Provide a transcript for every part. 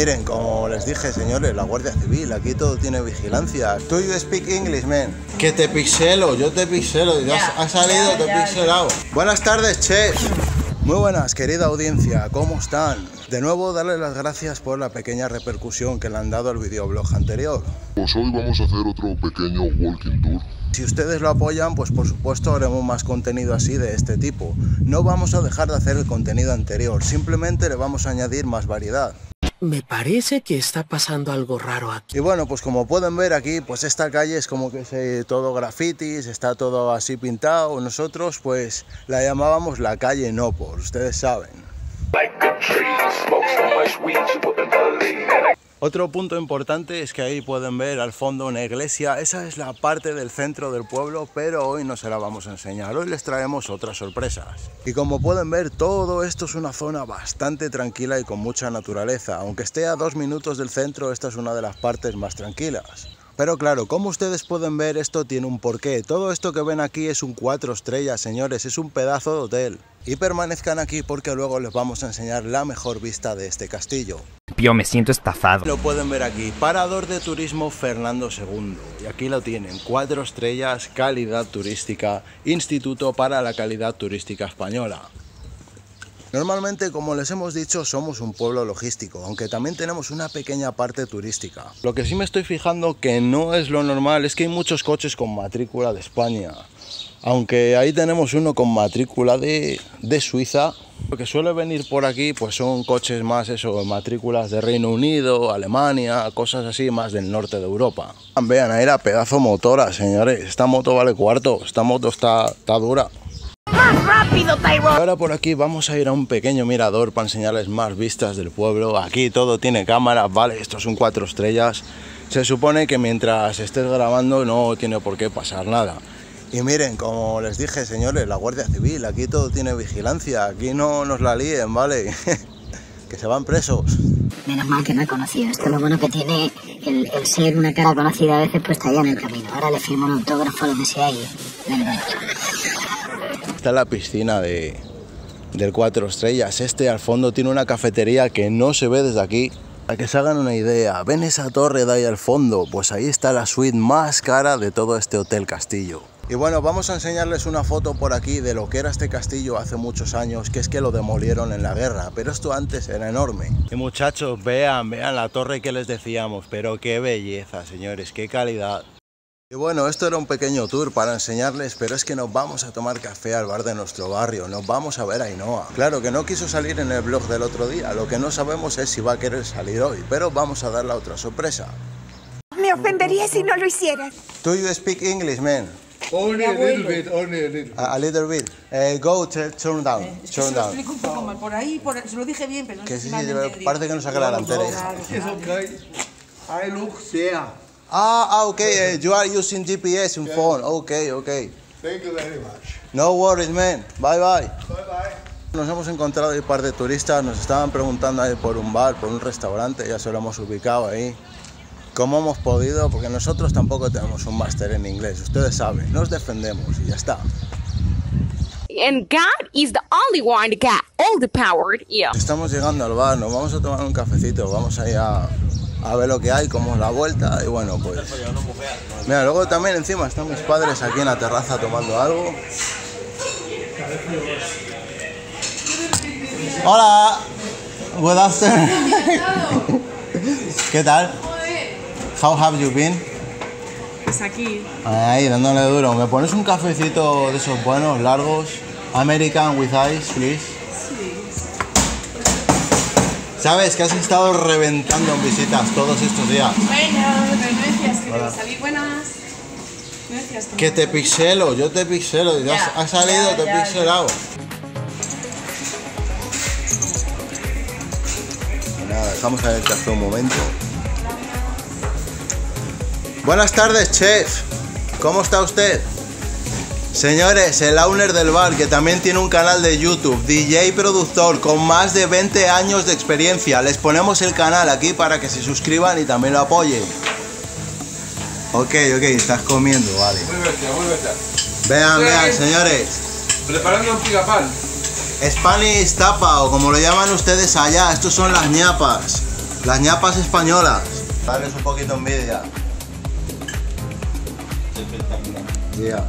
miren, como les dije, señores, la Guardia Civil, aquí todo tiene vigilancia. Do you speak English, man? Que te pixelo, yo te pixelo. Ya has salido, ya, te he pixelado. Buenas tardes, chef. Muy buenas, querida audiencia, ¿cómo están? De nuevo, darles las gracias por la pequeña repercusión que le han dado al videoblog anterior. Pues hoy vamos a hacer otro pequeño walking tour. Si ustedes lo apoyan, pues por supuesto haremos más contenido así de este tipo. No vamos a dejar de hacer el contenido anterior, simplemente le vamos a añadir más variedad. Me parece que está pasando algo raro aquí. Y bueno, pues como pueden ver aquí, pues esta calle es como que es todo grafitis, está todo así pintado. Nosotros pues la llamábamos la calle No por, ustedes saben. Otro punto importante es que ahí pueden ver al fondo una iglesia. Esa es la parte del centro del pueblo, pero hoy no se la vamos a enseñar. Hoy les traemos otras sorpresas. Y como pueden ver, todo esto es una zona bastante tranquila y con mucha naturaleza. Aunque esté a dos minutos del centro, esta es una de las partes más tranquilas. Pero claro, como ustedes pueden ver, esto tiene un porqué. Todo esto que ven aquí es un cuatro estrellas, señores, es un pedazo de hotel. Y permanezcan aquí porque luego les vamos a enseñar la mejor vista de este castillo. Yo me siento estafado. Lo pueden ver aquí, Parador de Turismo Fernando II. Y aquí lo tienen, cuatro estrellas, calidad turística, Instituto para la Calidad Turística Española. Normalmente, como les hemos dicho, somos un pueblo logístico, aunque también tenemos una pequeña parte turística. Lo que sí me estoy fijando que no es lo normal es que hay muchos coches con matrícula de España. Aunque ahí tenemos uno con matrícula de, de Suiza. Lo que suele venir por aquí pues son coches más eso, matrículas de Reino Unido, Alemania, cosas así más del norte de Europa. Vean, ahí la pedazo motora, señores. Esta moto vale cuarto, esta moto está, está dura. Ahora por aquí vamos a ir a un pequeño mirador para enseñarles más vistas del pueblo. Aquí todo tiene cámaras, vale, esto son cuatro estrellas. Se supone que mientras estés grabando no tiene por qué pasar nada. Y miren, como les dije, señores, la Guardia Civil, aquí todo tiene vigilancia, aquí no nos la líen, ¿vale? que se van presos. Menos mal que no he conocido. Esto es lo bueno que tiene el, el ser una cara conocida a veces puesta allá en el camino. Ahora le firmo un autógrafo, lo que sea, y le doy. Esta es la piscina de, del Cuatro Estrellas. Este al fondo tiene una cafetería que no se ve desde aquí. Para que se hagan una idea, ¿ven esa torre de ahí al fondo? Pues ahí está la suite más cara de todo este hotel castillo. Y bueno, vamos a enseñarles una foto por aquí de lo que era este castillo hace muchos años, que es que lo demolieron en la guerra, pero esto antes era enorme. Y muchachos, vean, vean la torre que les decíamos, pero qué belleza, señores, qué calidad. Y bueno, esto era un pequeño tour para enseñarles, pero es que nos vamos a tomar café al bar de nuestro barrio, nos vamos a ver a Ainhoa. Claro que no quiso salir en el blog del otro día, lo que no sabemos es si va a querer salir hoy, pero vamos a darle otra sorpresa. Me ofendería si no lo hicieras. Do you speak English, man? Only a little bit, only a little. A, a little bit. Eh, go, turn down, Es que turn se lo down. explico un poco mal. Por ahí, por, se lo dije bien, pero no Que sí, sí, parece que no saca la delantera. It's okay. I look there. Ah, ah, ok, eh, you are using GPS in phone. Ok, ok. Thank you very much. No worries, man. Bye, bye. Bye bye. Nos hemos encontrado ahí un par de turistas, nos estaban preguntando ahí por un bar, por un restaurante, ya se lo hemos ubicado ahí. ¿Cómo hemos podido? Porque nosotros tampoco tenemos un máster en inglés, ustedes saben, nos defendemos y ya está. And God is the only one that got all the power. Yeah. Estamos llegando al bar, nos vamos a tomar un cafecito, vamos ahí a, a ver lo que hay, cómo es la vuelta y bueno, pues... Mira, luego también encima están mis padres aquí en la terraza tomando algo. Hola, good afternoon. ¿Qué tal? How have you been? Pues aquí. Ahí, dándole duro. ¿Me pones un cafecito de esos buenos, largos? American with ice, please. Sabes que has estado reventando en visitas todos estos días. Bueno, no decías que te salir buenas. No decías que Que te pixelo, yo te pixelo. Ya has, has salido, ya, te he pixelado. Y Nada, dejamos ahí el café un momento. Buenas tardes, chef. ¿Cómo está usted? Señores, el owner del bar, que también tiene un canal de YouTube, DJ productor, con más de 20 años de experiencia. Les ponemos el canal aquí para que se suscriban y también lo apoyen. Ok, ok, estás comiendo, vale. Vuélvete, vuélvete. Vean, vean, Sí. señores. Preparando un pigapal. Spanish tapa, o como lo llaman ustedes allá, estos son las ñapas. Las ñapas españolas. Darles un poquito envidia. Ya.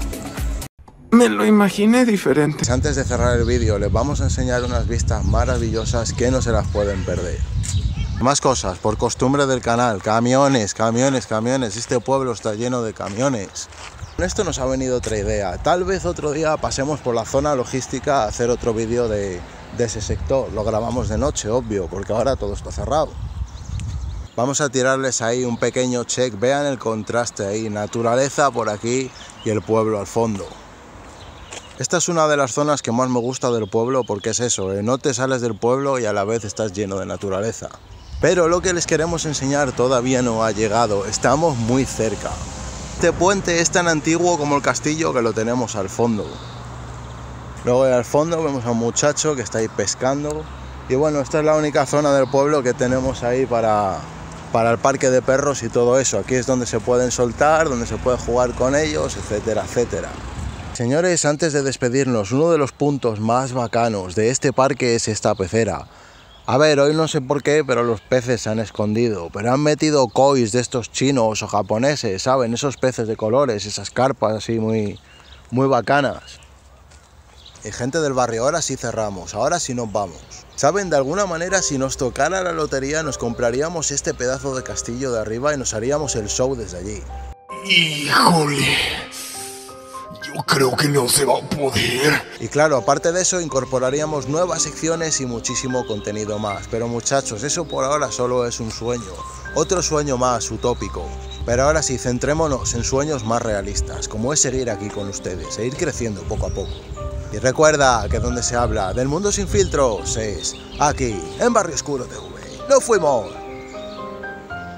Me lo imaginé diferente. Antes de cerrar el vídeo, les vamos a enseñar unas vistas maravillosas que no se las pueden perder. Más cosas, por costumbre del canal, camiones, camiones, camiones. Este pueblo está lleno de camiones. Con esto nos ha venido otra idea. Tal vez otro día pasemos por la zona logística a hacer otro vídeo de, de ese sector. Lo grabamos de noche, obvio, porque ahora todo está cerrado. Vamos a tirarles ahí un pequeño check. Vean el contraste ahí. Naturaleza por aquí y el pueblo al fondo. Esta es una de las zonas que más me gusta del pueblo porque es eso, ¿eh? no te sales del pueblo y a la vez estás lleno de naturaleza. Pero lo que les queremos enseñar todavía no ha llegado, estamos muy cerca. Este puente es tan antiguo como el castillo que lo tenemos al fondo. Luego al fondo vemos a un muchacho que está ahí pescando. Y bueno, esta es la única zona del pueblo que tenemos ahí para, para el parque de perros y todo eso. Aquí es donde se pueden soltar, donde se puede jugar con ellos, etcétera, etcétera. Señores, antes de despedirnos, uno de los puntos más bacanos de este parque es esta pecera. A ver, hoy no sé por qué, pero los peces se han escondido, pero han metido kois de estos chinos o japoneses, ¿saben? Esos peces de colores, esas carpas así muy, muy bacanas. Y gente del barrio, ahora sí cerramos, ahora sí nos vamos. ¿Saben? De alguna manera, si nos tocara la lotería, nos compraríamos este pedazo de castillo de arriba y nos haríamos el show desde allí. Híjole. Creo que no se va a poder. Y claro, aparte de eso, incorporaríamos nuevas secciones y muchísimo contenido más. Pero muchachos, eso por ahora solo es un sueño. Otro sueño más utópico. Pero ahora sí, centrémonos en sueños más realistas, como es seguir aquí con ustedes, e creciendo poco a poco. Y recuerda que donde se habla del mundo sin filtros es aquí, en Barrio Oscuro TV. ¡Nos fuimos!